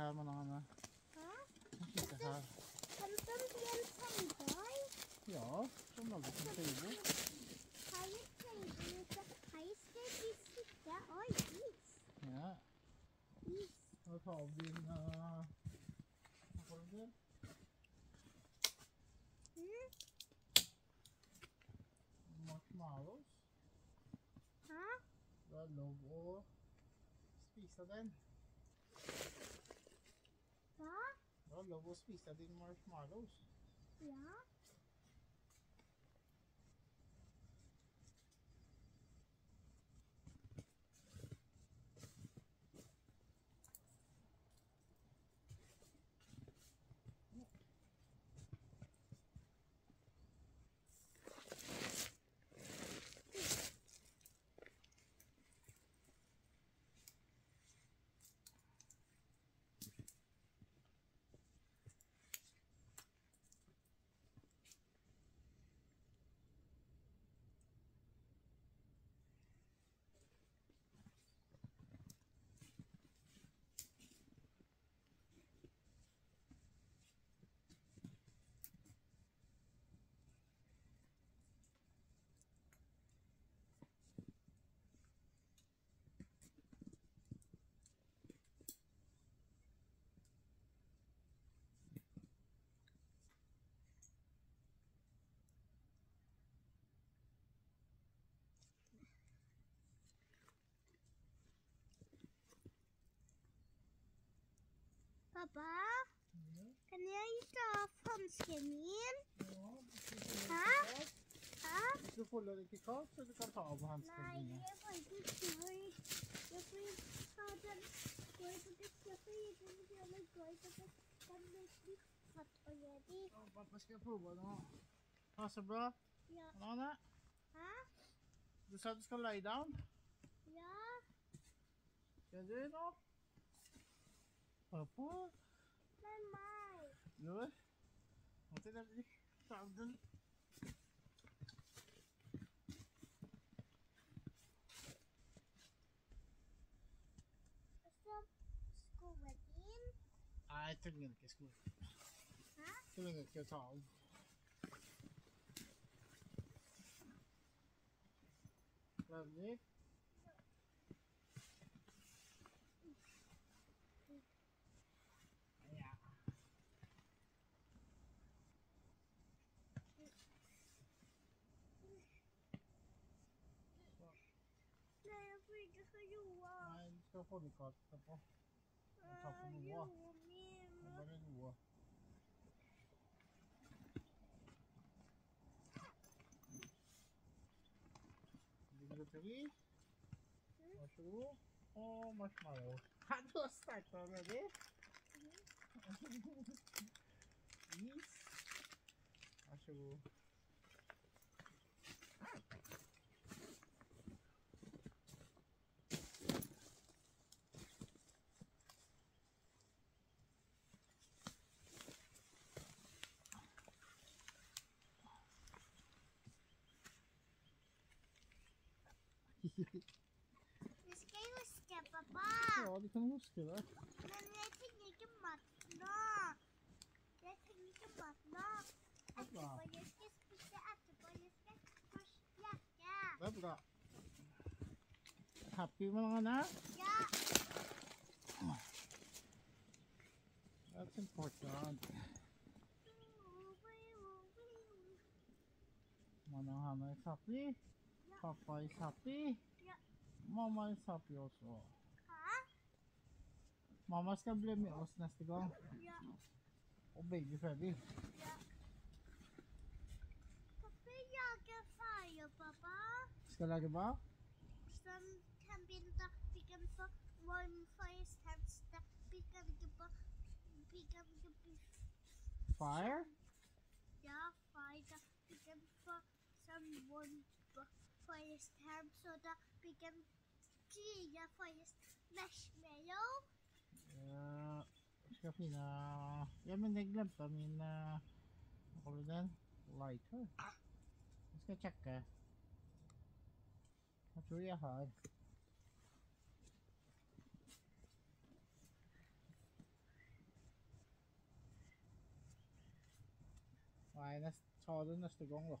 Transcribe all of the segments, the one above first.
her Anne. Hæ? Kan sitte her. Kan den bli en tenkeøy? Ja, som lager som Her Hei, tenkeøy. her skal vi sitte? Oi, is. Ja. Is. Nå tar vi din Hva får du til? Mm. Marshmallows. Hæ? Det er lov å spise den. Ha? Oh, lubos pizza din marshmallows. Yeah? Pappa, kan jeg ta hansken min? Hæ? Hæ? Du får deg ikke kaldt, så du kan ta av hanskene Nei, jeg får ikke tørt. Jeg får ta den går på det kjøpet i det den nesten fatt og Ja, Pappa skal prøve nå. Passer bra. Ja. Anne, Hæ? du sa du skal lay down. Ja. Skal du nå? Pappa? Men No? Gjør. Må til det ta av den. Og så din. Nei, jeg trenger ikke sko. Hæ? Trenger ikke å ta av. Ferdig? för Johan. Nej, du ska få hobbykarta på. Och ta på Moa. Marshmallow. Det. Det jeg huske, pappa. Ja, du kan huske det. Men jeg trenger ikke mat nå. Jeg trenger ikke mat nå. Etterpå, jeg skal spise etterpå. Jeg skal først leke. Det er bra. Happy med noen? Ja. That's important. Is happy. Papa is happy. Mama is happy also. Huh? Mama's gonna blame oss nästa gång. Yeah. Och baby Freddy. Ja. Pappa jagar färger fire? Ska laga vad? Som kan binda pigan på Warmfire's hands. Big på... Pigan på... Fire? Ja, fire. Pigan på... Some one fire's hands. So that big på... Gia for marshmallow. Yeah. Siya pina... Yan naglamp kami na... Ako rin Lighter. Let's go check ka. That's really hard. Vay, nästa, ta den nästa gång då.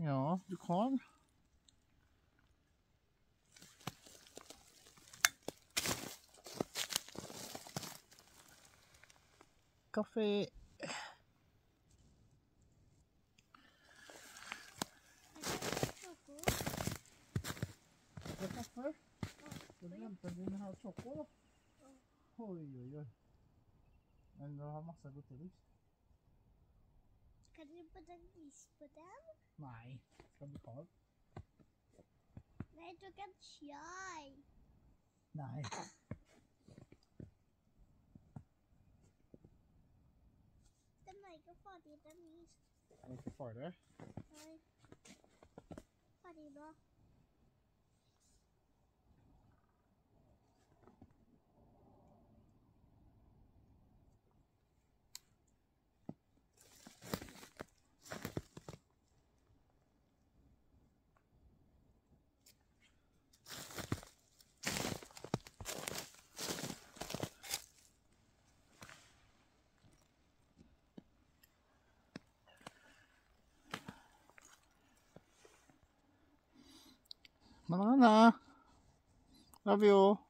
ja. Du kan. Kaffe. Kaffe. Du glemte din her sjokko, da. Oi, oi, oi. Men du har masse godteris. Kan du putte en is på den? Nei. Skal det? Nei, du kan kjøre. Nei. Den er ikke ferdig, den is. Er det ikke farlig? Nei. Ferdig nå. Nana. Love you all.